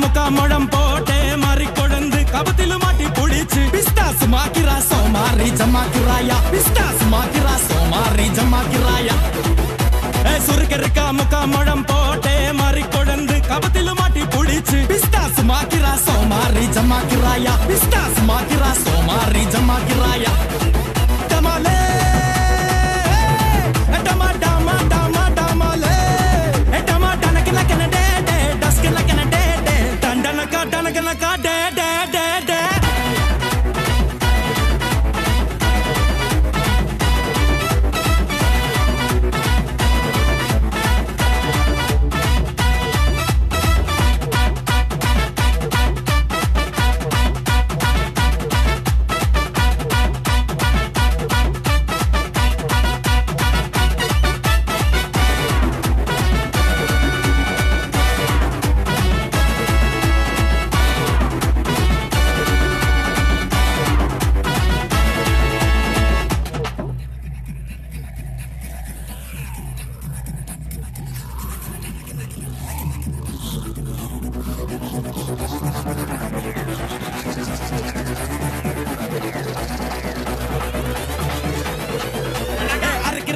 முக்கா முழம் போட்டே மாறி கொழுந்து கபத்தில மாட்டி புடிச்சு. பிஸ்டாஸ் மாக்கிறா சோமாரி ஜமாக்கிறாயா பிஸ்டாஸ் மாக்கிறா சோமாரி ஜமாக்கிறாயா சுருக்க இருக்கா முக்கா முழம் போட்டே மாறி கொழுந்து கபத்தில மாட்டி புடிச்சு.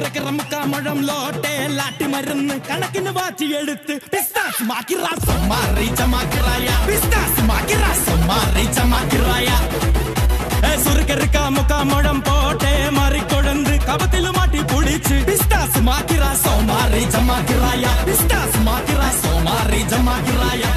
കലക്കറ മുക്കാമഴം ലോട്ടെ ലാട്ടി മരുന്ന് കണക്കിന് വാച്ചി എടുത്ത് പിസ്താസ് മാക്കിറാ സമ്മാറി ചമാക്കിറായ പിസ്താസ് മാക്കിറാ സമ്മാറി ചമാക്കിറായ சுருக்கருக்கா முக்கா முழம் போட்டே மாறி கொழுந்து கபத்தில மாட்டி புடிச்சு பிஸ்தாஸ் மாக்கிறா சோமாரி ஜமாக்கிறாயா பிஸ்தாஸ் மாக்கிறா சோமாரி ஜமாக்கிறாயா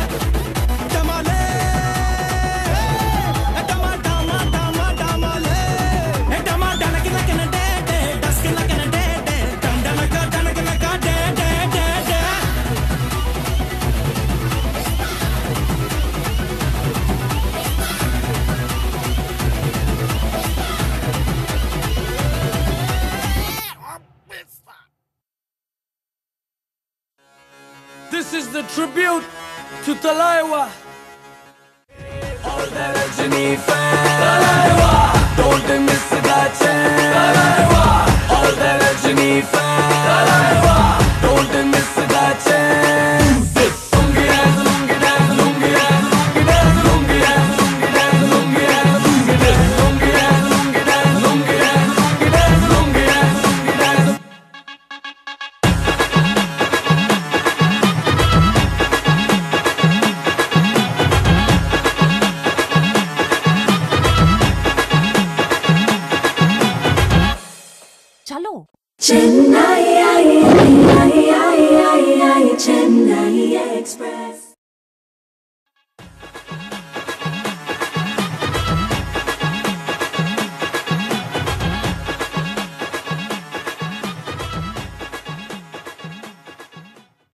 This is the tribute to Talaiwa. All the Rajini fans. Talaiwa. Don't miss চলো চেন্নাই চেন্নাই এক্সপ্রেস